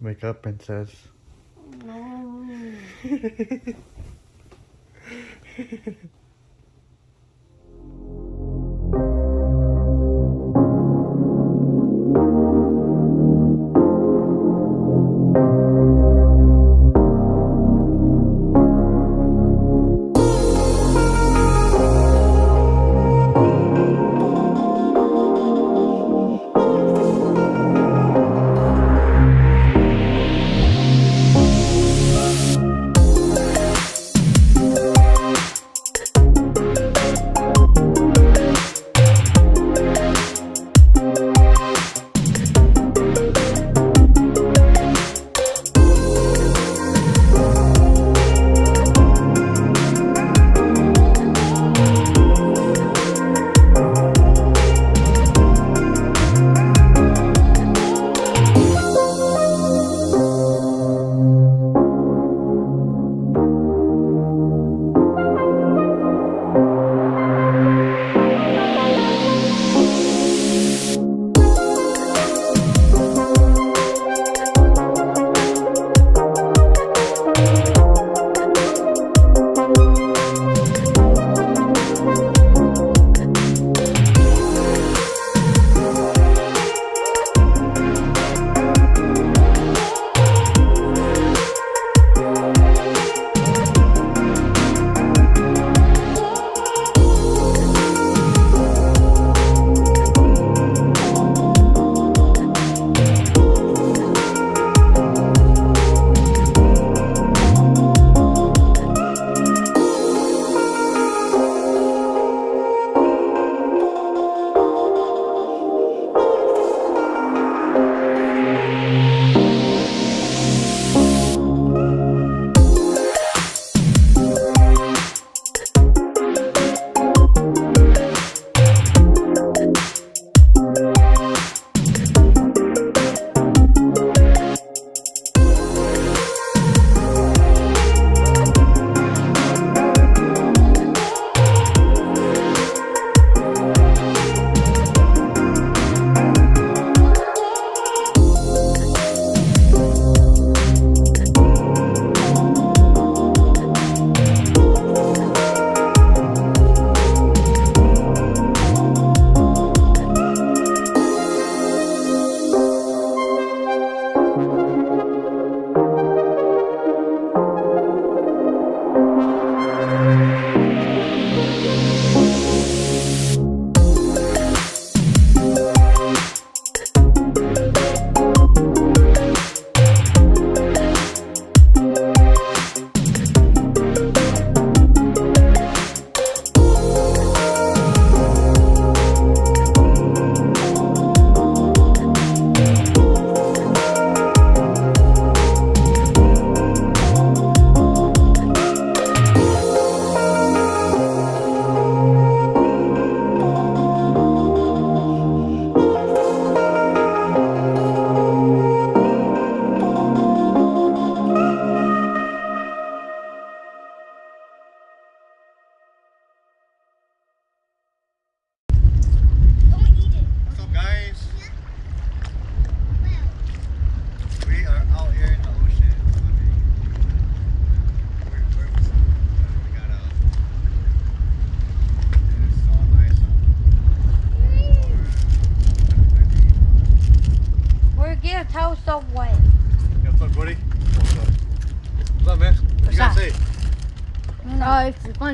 wake up, princess. No.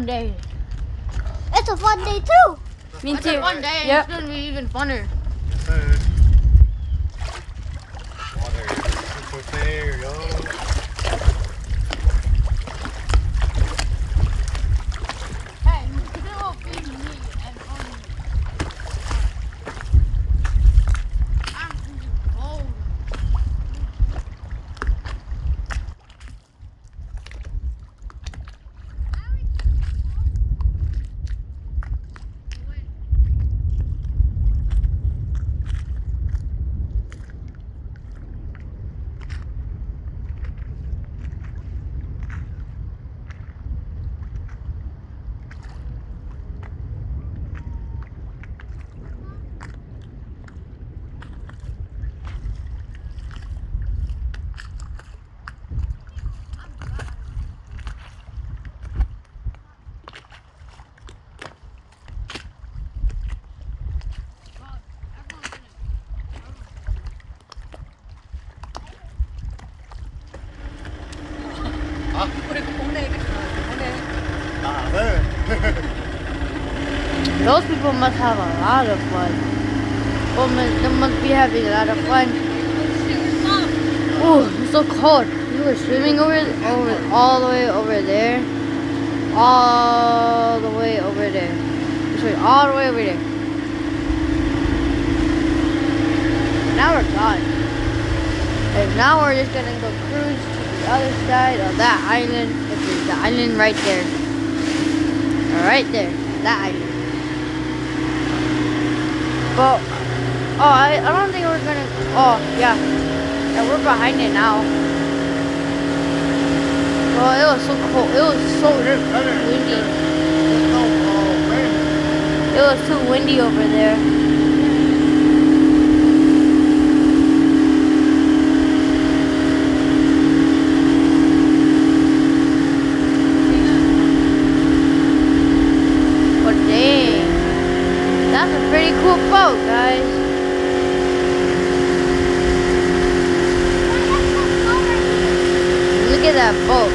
day. It's a fun day too. Me too. It's a fun day. Yep. It's gonna be even funner. Those people must have a lot of fun. Or they must be having a lot of fun. Oh, it's so cold. We were swimming over, over, all the way over there. All the way over there. Sorry, all the way over there. Now we're gone. And now we're just gonna go cruise the other side of that island, which is the island right there. Right there, that island. But, oh, I, I don't think we're gonna, oh, yeah. Yeah, we're behind it now. Oh, it was so cold. It was so windy. Wind. Oh, it was too windy over there. But dang, that's a pretty cool boat, guys. Look at that boat.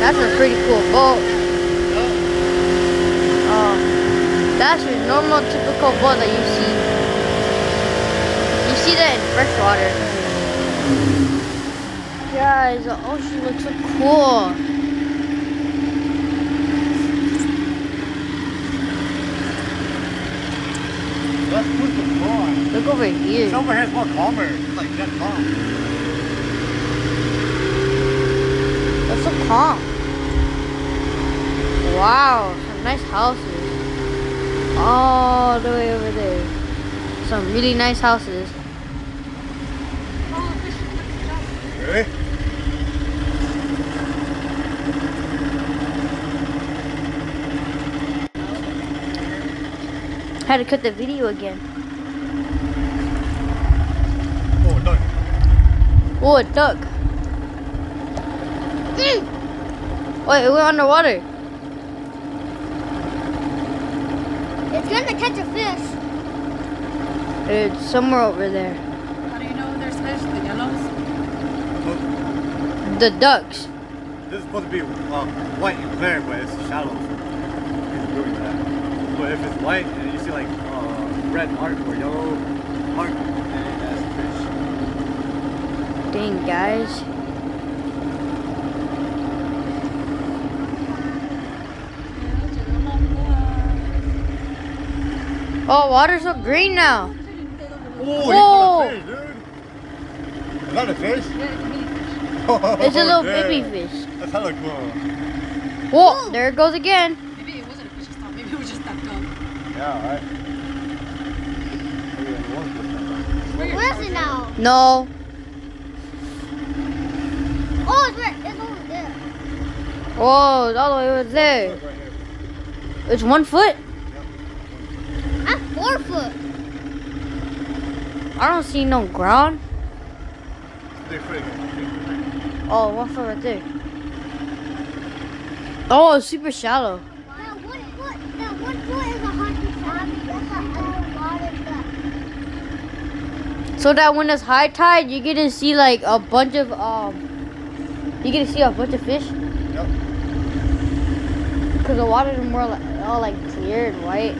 That's a pretty cool boat. Oh, that's your normal, typical boat that you see. You see that in freshwater. Guys, the ocean looks so cool. Let's put the prawn. Look over here. Over here's more calmer. It's like that calm. That's so calm. Wow, some nice houses. All the way over there. Some really nice houses. Really? Had to cut the video again. Oh, look. Oh, a duck. Mm. Wait, it went underwater. It's gonna catch a fish. It's somewhere over there. How do you know there's fish? The yellows? The ducks. This is supposed to be uh, white and clear, but it's shallow. He's doing that. But if it's white and you see like uh, red mark or yellow mark, then that's fish. Dang, guys. Oh, water's so green now. Oh, Whoa. he caught a fish, dude. Is that a fish? It's a oh, little Damn. baby fish. That's hella cool. Whoa, there it goes again. Maybe it wasn't a fish this time. Maybe it was just that duck. Yeah, right. Maybe it was just that. Where your Where is it now? No. Oh, it's right. It's over there. Whoa, it's all the way over there. Look right. It's one foot. I'm four foot. I don't see no ground. Big fish. Oh, one foot right there. Oh, it's super shallow. That one foot. That one foot is hundred pounds. That's an underwater duck. So that when it's high tide, you get to see like a bunch of um, you get to see a bunch of fish Yep. because the water is more like all like clear and white.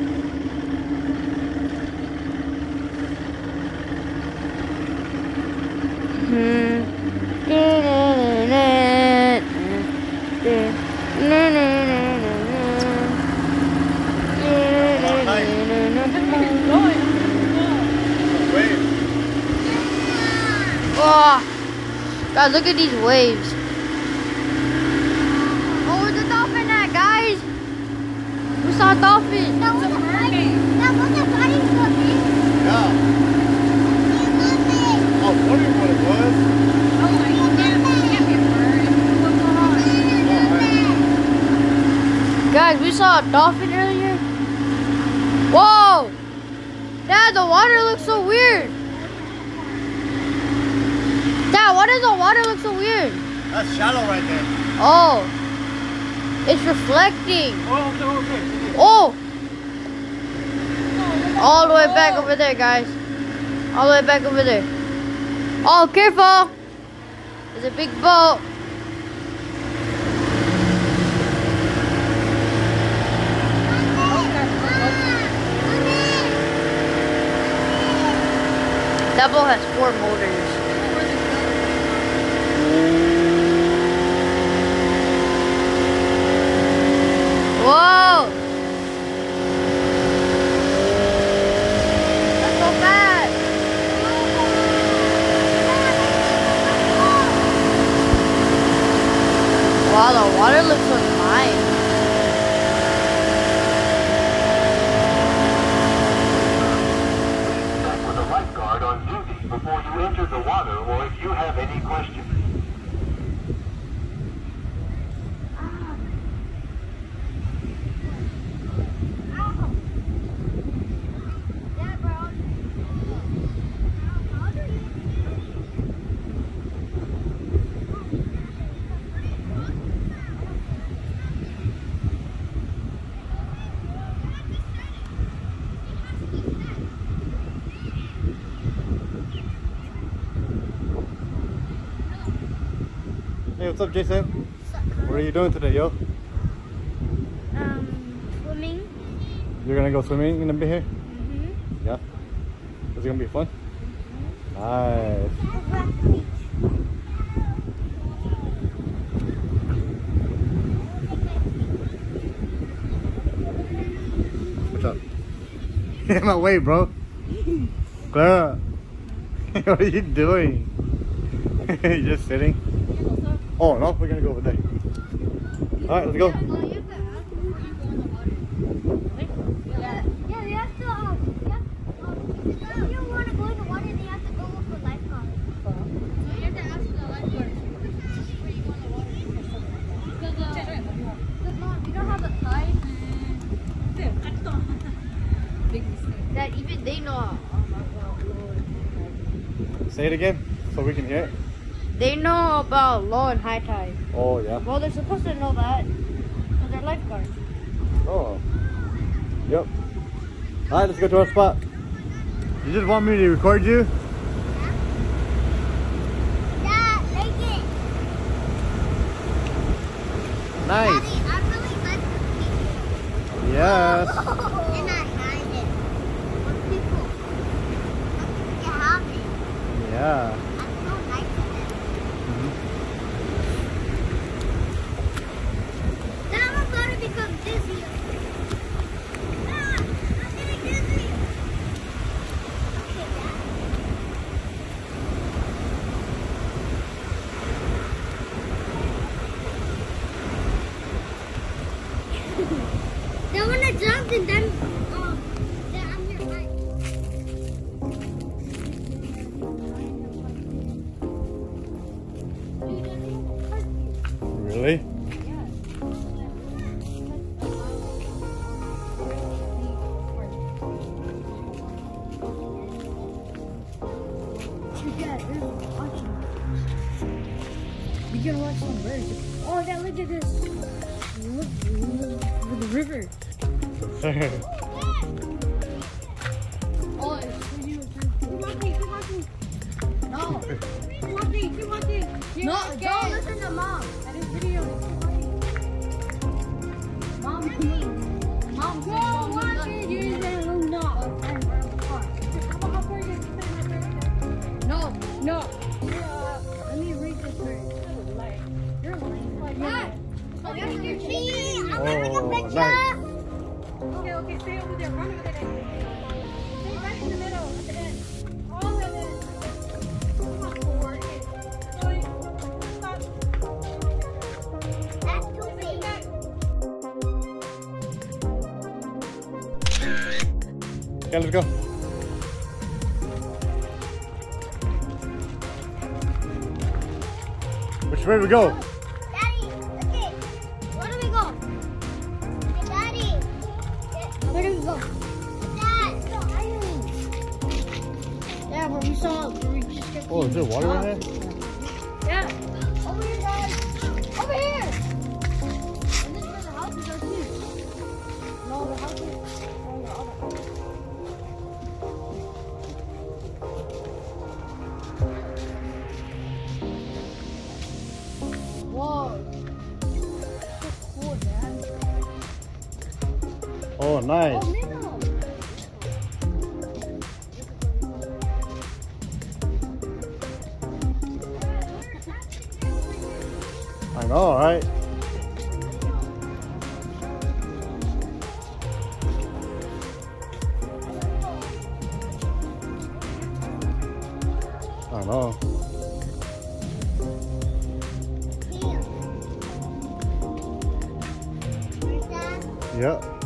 Hmm. Oh, God, look at these waves. Oh, where's the dolphin at, guys? Saw a dolphin. That was a fighting. That was a fighting foot. Yeah. I was wondering what it was. Oh my goodness. It can't be a bird. What's going on? Guys, we saw a dolphin earlier. Whoa! Dad, the water looks so weird. Dad, why does the water look so weird? That's shallow right there. Oh, it's reflecting. Oh, okay, okay. Oh! All the way back over there, guys. All the way back over there. Oh, careful! There's a big boat. That boat has four motors. What's up, Jason? What are you doing today, yo? Um, swimming. You're gonna go swimming in a bit here? Mm-hmm. Yeah. Is it gonna be fun? Nice. What's up? In my way, bro. Clara. what are you doing? You're just sitting? Oh, no, we're gonna go over there. Alright, let's go. Yeah, yeah, you have to, um, um, if you want to go in the water, you have to go with lifeguard. You have to ask the lifeguard where you go in the water. Because, uh, mom, you don't have the tide. That even they know. Say it again so we can hear it. They know about low and high tide. Oh, yeah. Well, they're supposed to know that because they're lifeguards. Oh. Yep. Alright, let's go to our spot. You just want me to record you? Yeah, take it. Nice. Daddy, I really like the people. Yes. And I hide it. With people. You have it. Yeah. I'm so nice to them. Then I'm going to become dizzy. Ah, I'm getting dizzy. Okay, Dad. Then when I jumped and then, um, then We can watch some birds. Oh, yeah, look at this. Look, look, the river. Oh, it's you. Keep watching, keep watching. No. Keep watching, keep watching. No, don't listen to mom. That is video. Mom, please. Stay over there. Run over there. Stay right in the middle. The. Okay, let's go. Which way we go? Where do we go? Dad. Yeah, where we saw we just got Oh, is there water in there? Yeah. Over here, guys. Over here. And this is where the houses are too. No, the house Oh, nice. Oh. I know, right? I know. Yeah.